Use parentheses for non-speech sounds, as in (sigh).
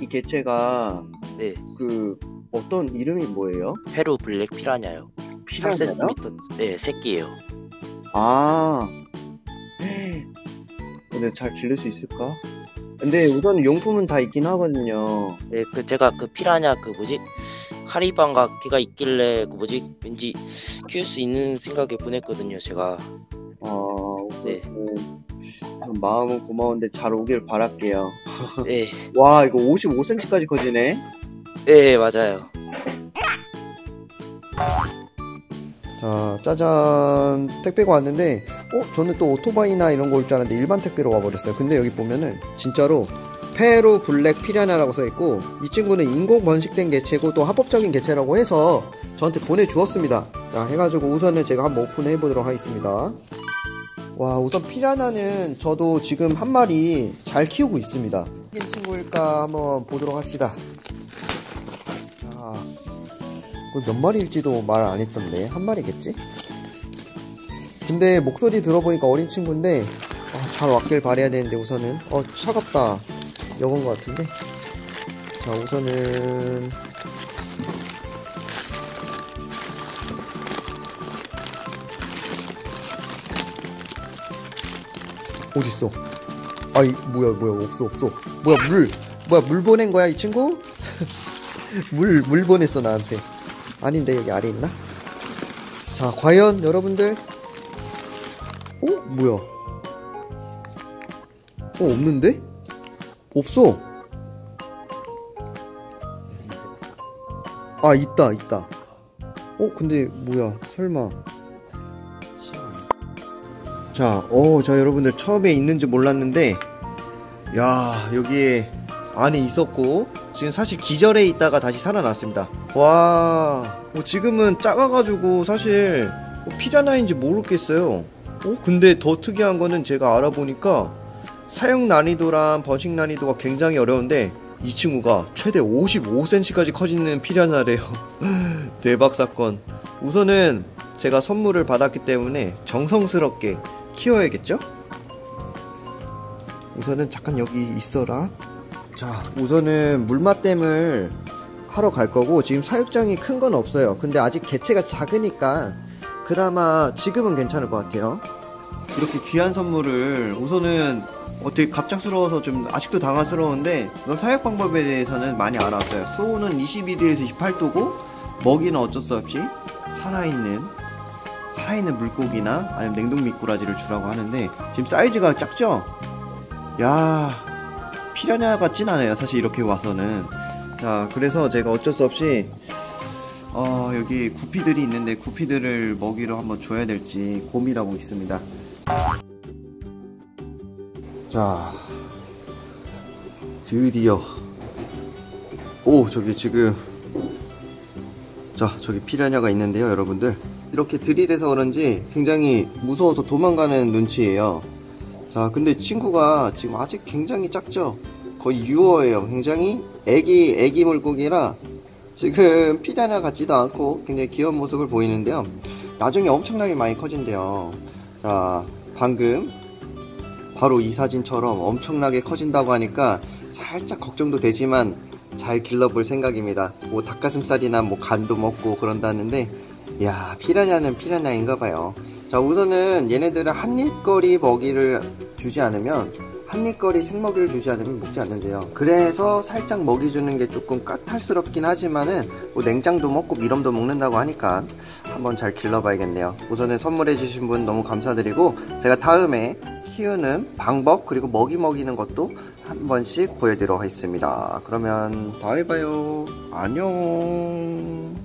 이 개체가 네, 그 어떤 이름이 뭐예요? 페루 블랙 피라냐요. 피라냐요? 3cm, 네, 새끼예요. 아, 근데 잘 기를 수 있을까? 근데 우선 용품은 다 있긴 하거든요. 네, 그 제가 그 피라냐 그 뭐지 카리반가 걔가 있길래 그 뭐지 왠지 키울 수 있는 생각에 보냈거든요. 제가 어, 우선 네. 참 마음은 고마운데 잘 오길 바랄게요. 네, (laughs) 와, 이거 55cm까지 커지네. 네 맞아요. 자, 짜잔. 택배가 왔는데, 어? 저는 또 오토바이나 이런 거 올 줄 알았는데 일반 택배로 와버렸어요. 근데 여기 보면은, 진짜로, 페루 블랙 피라냐라고 써있고, 이 친구는 인공 번식된 개체고 또 합법적인 개체라고 해서 저한테 보내주었습니다. 자, 해가지고 우선은 제가 한번 오픈해 보도록 하겠습니다. 와, 우선 피라냐는 저도 지금 한 마리 잘 키우고 있습니다. 인 친구일까 한번 보도록 합시다. 자, 그몇 마리일지도 말 안 했던데 한 마리겠지? 근데 목소리 들어보니까 어린 친구인데 아, 잘 왔길 바래야 되는데 우선은 어 차갑다 여건 것 같은데 자 우선은 어딨어 아이 뭐야 뭐야 없어 없어 뭐야 물 뭐야 물 보낸 거야 이 친구? (laughs) 물, 물 보냈어, 나한테. 아닌데, 여기 아래 있나? 자, 과연 여러분들. 어? 뭐야? 어, 없는데? 없어. 아, 있다, 있다. 어, 근데, 뭐야, 설마. 자, 어, 자, 여러분들 처음에 있는지 몰랐는데, 야, 여기에 안에 있었고, 지금 사실 기절해 있다가 다시 살아났습니다. 와, 뭐 지금은 작아가지고 사실 뭐 피라나인지 모르겠어요. 어, 근데 더 특이한 거는 제가 알아보니까 사용 난이도랑 번식 난이도가 굉장히 어려운데 이 친구가 최대 55cm까지 커지는 피라나래요. (laughs) 대박 사건. 우선은 제가 선물을 받았기 때문에 정성스럽게 키워야겠죠? 우선은 잠깐 여기 있어라. 자, 우선은 물맛댐을 하러 갈 거고 지금 사육장이 큰 건 없어요. 근데 아직 개체가 작으니까 그나마 지금은 괜찮을 것 같아요. 이렇게 귀한 선물을 우선은 어떻게 갑작스러워서 좀 아직도 당황스러운데 이런 사육 방법에 대해서는 많이 알았어요. 수온은 22도에서 28도고 먹이는 어쩔 수 없이 살아있는 살아있는 물고기나 아니면 냉동 미꾸라지를 주라고 하는데 지금 사이즈가 작죠? 야 피라냐 같진 않아요 사실 이렇게 와서는. 자 그래서 제가 어쩔 수 없이 어, 여기 구피들이 있는데 구피들을 먹이로 한번 줘야 될지 고민하고 있습니다. 자 드디어. 오 저기 지금 자 저기 피라냐가 있는데요 여러분들 이렇게 들이대서 그런지 굉장히 무서워서 도망가는 눈치예요. 자 근데 친구가 지금 아직 굉장히 작죠? 거의 유어예요. 굉장히 애기 애기 물고기라 지금 피라냐 같지도 않고 굉장히 귀여운 모습을 보이는데요. 나중에 엄청나게 많이 커진대요. 자 방금 바로 이 사진처럼 엄청나게 커진다고 하니까 살짝 걱정도 되지만 잘 길러볼 생각입니다. 뭐 닭가슴살이나 뭐 간도 먹고 그런다는데 야 피라냐는 피라냐인가봐요. 자 우선은 얘네들은 한입거리 먹이를 주지 않으면 한입거리 생먹이를 주지 않으면 먹지 않는데요. 그래서 살짝 먹이 주는 게 조금 까탈스럽긴 하지만은 뭐 냉장도 먹고 미럼도 먹는다고 하니까 한번 잘 길러봐야겠네요. 우선은 선물해 주신 분 너무 감사드리고 제가 다음에 키우는 방법 그리고 먹이 먹이는 것도 한 번씩 보여드리도록 하겠습니다. 그러면 다음에 봐요. 안녕